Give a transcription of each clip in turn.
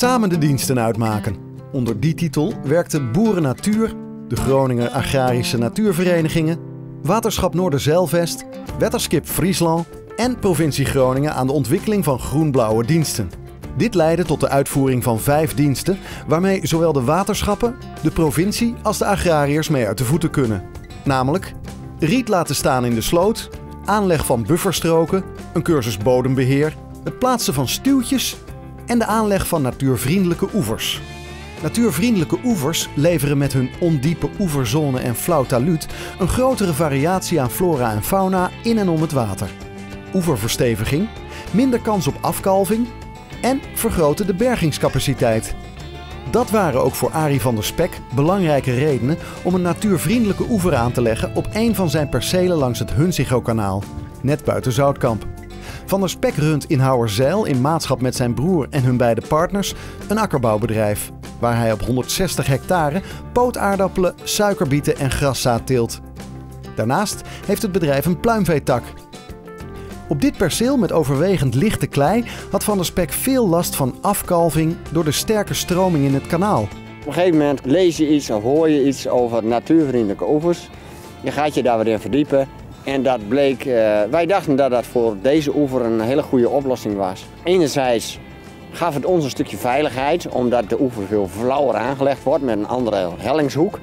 samen de diensten uitmaken. Onder die titel werkten Boeren Natuur, de Groninger Agrarische Natuurverenigingen, Waterschap Noorderzeilvest, Wetterskip Friesland en Provincie Groningen aan de ontwikkeling van groen-blauwe diensten. Dit leidde tot de uitvoering van vijf diensten, waarmee zowel de waterschappen, de provincie als de agrariërs mee uit de voeten kunnen. Namelijk riet laten staan in de sloot, aanleg van bufferstroken, een cursus bodembeheer, het plaatsen van stuwtjes en de aanleg van natuurvriendelijke oevers. Natuurvriendelijke oevers leveren met hun ondiepe oeverzone en flauw taluut een grotere variatie aan flora en fauna in en om het water. Oeverversteviging, minder kans op afkalving en vergroten de bergingscapaciteit. Dat waren ook voor Arie van der Spek belangrijke redenen om een natuurvriendelijke oever aan te leggen op een van zijn percelen langs het Hunsigo-kanaal, net buiten Zoutkamp. Van der Spek runt in Houwerzeil in maatschap met zijn broer en hun beide partners een akkerbouwbedrijf, waar hij op 160 hectare pootaardappelen, suikerbieten en graszaad teelt. Daarnaast heeft het bedrijf een pluimveetak. Op dit perceel met overwegend lichte klei had Van der Spek veel last van afkalving door de sterke stroming in het kanaal. Op een gegeven moment lees je iets of hoor je iets over natuurvriendelijke oevers. Je gaat je daar weer in verdiepen. En dat bleek, uh, wij dachten dat dat voor deze oever een hele goede oplossing was. Enerzijds gaf het ons een stukje veiligheid, omdat de oever veel flauwer aangelegd wordt met een andere hellingshoek.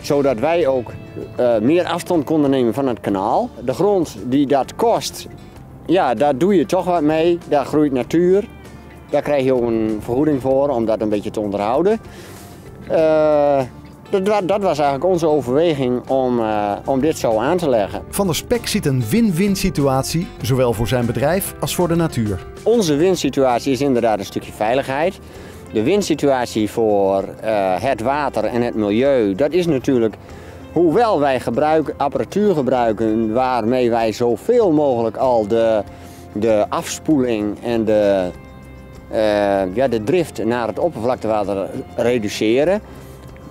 Zodat wij ook uh, meer afstand konden nemen van het kanaal. De grond die dat kost, ja, daar doe je toch wat mee. Daar groeit natuur. Daar krijg je ook een vergoeding voor om dat een beetje te onderhouden. Uh, dat, dat, was eigenlijk onze overweging om, uh, om dit zo aan te leggen. Van der Spek ziet een win-win situatie, zowel voor zijn bedrijf als voor de natuur. Onze winsituatie is inderdaad een stukje veiligheid. De winsituatie voor uh, het water en het milieu, dat is natuurlijk, hoewel wij gebruik, apparatuur gebruiken waarmee wij zoveel mogelijk al de, de afspoeling en de, uh, ja, de drift naar het oppervlaktewater reduceren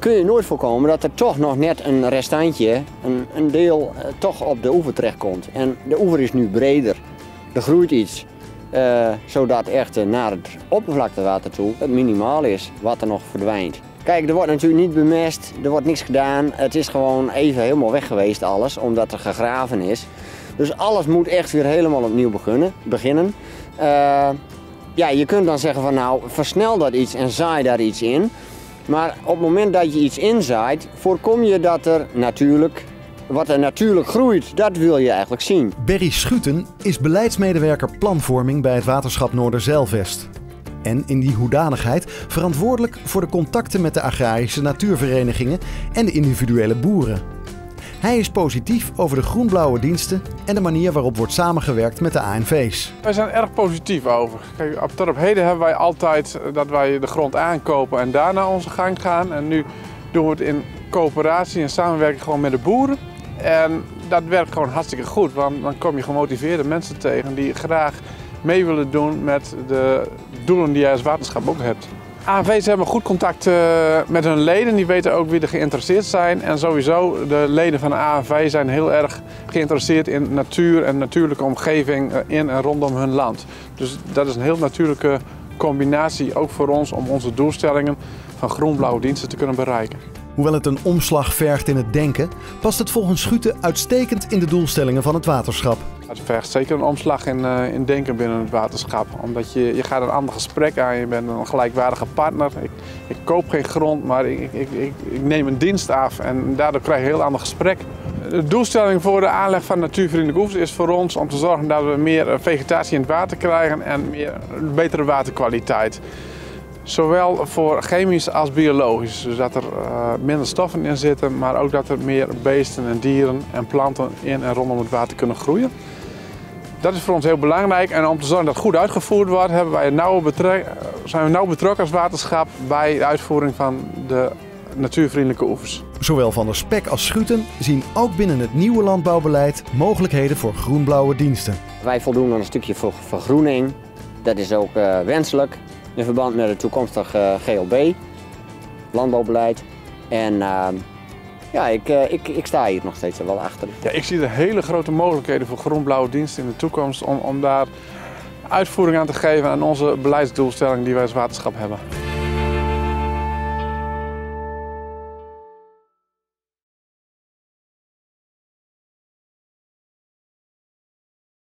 kun je nooit voorkomen dat er toch nog net een restantje, een, een deel, uh, toch op de oever terechtkomt. En de oever is nu breder, er groeit iets, uh, zodat echt naar het oppervlaktewater toe het minimaal is wat er nog verdwijnt. Kijk, er wordt natuurlijk niet bemest, er wordt niks gedaan. Het is gewoon even helemaal weg geweest alles, omdat er gegraven is. Dus alles moet echt weer helemaal opnieuw beginnen. beginnen. Ja, je kunt dan zeggen van nou, versnel dat iets en zaai daar iets in. Maar op het moment dat je iets inzaait, voorkom je dat er natuurlijk, wat er natuurlijk groeit, dat wil je eigenlijk zien. Berry Schuten is beleidsmedewerker planvorming bij het waterschap Noorderzeilvest. En in die hoedanigheid verantwoordelijk voor de contacten met de agrarische natuurverenigingen en de individuele boeren. Hij is positief over de groen-blauwe diensten en de manier waarop wordt samengewerkt met de ANV's. Wij zijn erg positief over. Kijk, op tot op heden hebben wij altijd dat wij de grond aankopen en daarna onze gang gaan. En nu doen we het in coöperatie en samenwerking gewoon met de boeren. En dat werkt gewoon hartstikke goed, want dan kom je gemotiveerde mensen tegen die graag mee willen doen met de doelen die jij als waterschap ook hebt. ANV's hebben goed contact uh, met hun leden, die weten ook wie er geïnteresseerd zijn. En sowieso, de leden van de ANV zijn heel erg geïnteresseerd in natuur en natuurlijke omgeving uh, in en rondom hun land. Dus dat is een heel natuurlijke combinatie, ook voor ons, om onze doelstellingen van groen-blauwe diensten te kunnen bereiken. Hoewel het een omslag vergt in het denken, past het volgens Schuten uitstekend in de doelstellingen van het waterschap. Het vergt zeker een omslag in, uh, in denken binnen het waterschap. Omdat je, je gaat een ander gesprek aan, je bent een gelijkwaardige partner. Ik, ik koop geen grond, maar ik, ik, ik, ik, neem een dienst af en daardoor krijg je een heel ander gesprek. De doelstelling voor de aanleg van natuurvriendelijke oevers is voor ons om te zorgen dat we meer vegetatie in het water krijgen en meer, betere waterkwaliteit. Zowel voor chemisch als biologisch. Dus dat er uh, minder stoffen in zitten, maar ook dat er meer beesten en dieren en planten in en rondom het water kunnen groeien. Dat is voor ons heel belangrijk en om te zorgen dat het goed uitgevoerd wordt, hebben wij nauw zijn we nauw betrokken als waterschap bij de uitvoering van de natuurvriendelijke oevers. Zowel Van der Spek als Schuten zien ook binnen het nieuwe landbouwbeleid mogelijkheden voor groen-blauwe diensten. Wij voldoen aan een stukje voor vergroening. Dat is ook uh, wenselijk in verband met het toekomstige GLB, landbouwbeleid. En uh, ja, ik, uh, ik, ik sta hier nog steeds wel achter. Ja, ik zie er hele grote mogelijkheden voor groen-blauwe diensten in de toekomst om, om daar uitvoering aan te geven aan onze beleidsdoelstelling die wij als waterschap hebben.